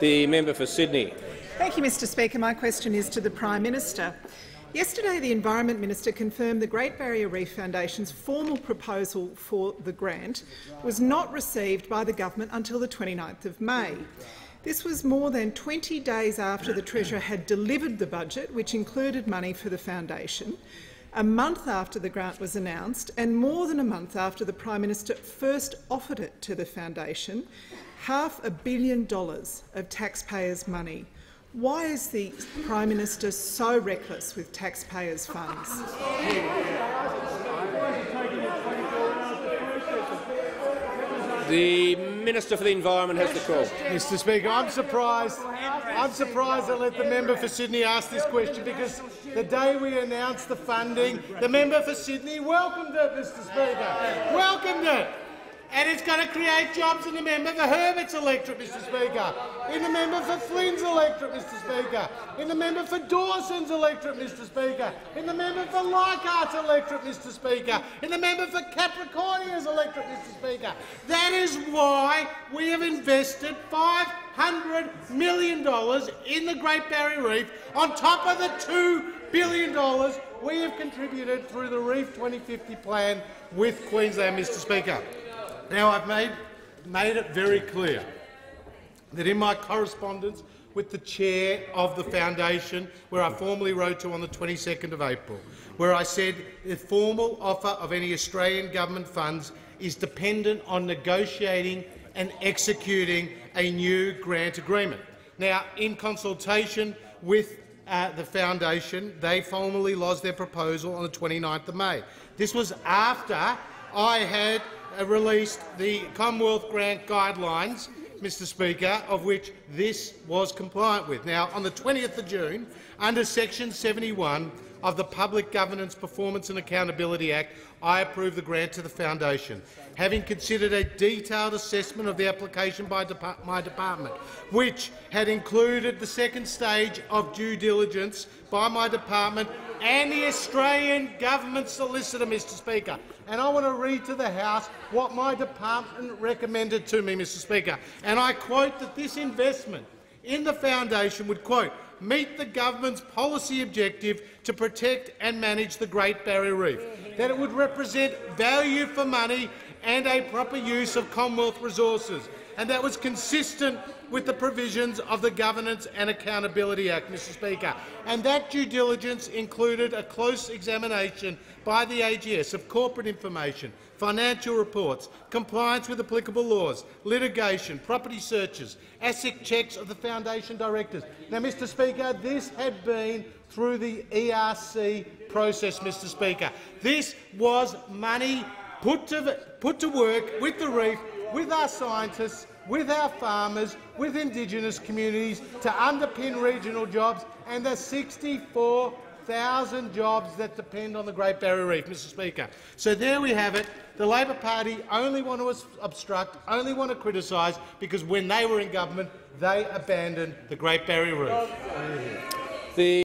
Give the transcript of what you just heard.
The member for Sydney. Thank you, Mr Speaker. My question is to the Prime Minister. Yesterday, the Environment Minister confirmed the Great Barrier Reef Foundation's formal proposal for the grant was not received by the government until the 29th of May. This was more than 20 days after the Treasurer had delivered the budget, which included money for the foundation, a month after the grant was announced and more than a month after the Prime Minister first offered it to the foundation, half a billion dollars of taxpayers' money. Why is the Prime Minister so reckless with taxpayers' funds? The Minister for the Environment has the call. Mr Speaker, I'm surprised. I'm surprised I let the member for Sydney ask this question because the day we announced the funding, the member for Sydney welcomed it, Mr Speaker. Welcomed it. And it's going to create jobs in the member for Herbert's electorate, Mr Speaker, in the member for Flynn's electorate, Mr Speaker, in the member for Dawson's electorate, Mr Speaker, in the member for Leichhardt's electorate, Mr Speaker, in the member for Capricornia's electorate, Mr Speaker. That is why we have invested $500 million in the Great Barrier Reef on top of the $2 billion we have contributed through the Reef 2050 plan with Queensland, Mr Speaker. Now, I've made, made it very clear that in my correspondence with the chair of the foundation, where I formally wrote to on the 22nd of April, where I said the formal offer of any Australian government funds is dependent on negotiating and executing a new grant agreement. Now, in consultation with uh, the foundation, they formally lodged their proposal on the 29th of May. This was after I had released the Commonwealth Grant Guidelines, Mr Speaker, of which this was compliant with. Now, on the 20th of June, under Section 71 of the Public Governance Performance and Accountability Act, I approved the grant to the Foundation, having considered a detailed assessment of the application by my department, which had included the second stage of due diligence by my department and the Australian government solicitor, Mr Speaker. And I want to read to the House what my department recommended to me, Mr Speaker. And I quote that this investment in the foundation would, quote, meet the government's policy objective to protect and manage the Great Barrier Reef, that it would represent value for money and a proper use of Commonwealth resources, and that was consistent with the provisions of the Governance and Accountability Act, Mr Speaker. And that due diligence included a close examination by the AGS of corporate information, financial reports, compliance with applicable laws, litigation, property searches, asset checks of the Foundation directors. Now, Mr Speaker, this had been through the ERC process, Mr Speaker. This was money put to, put to work with the reef, with our scientists, with our farmers, with Indigenous communities to underpin regional jobs and the 64,000 jobs that depend on the Great Barrier Reef, Mr Speaker. So there we have it. The Labor Party only want to obstruct, only want to criticise, because when they were in government, they abandoned the Great Barrier Reef. The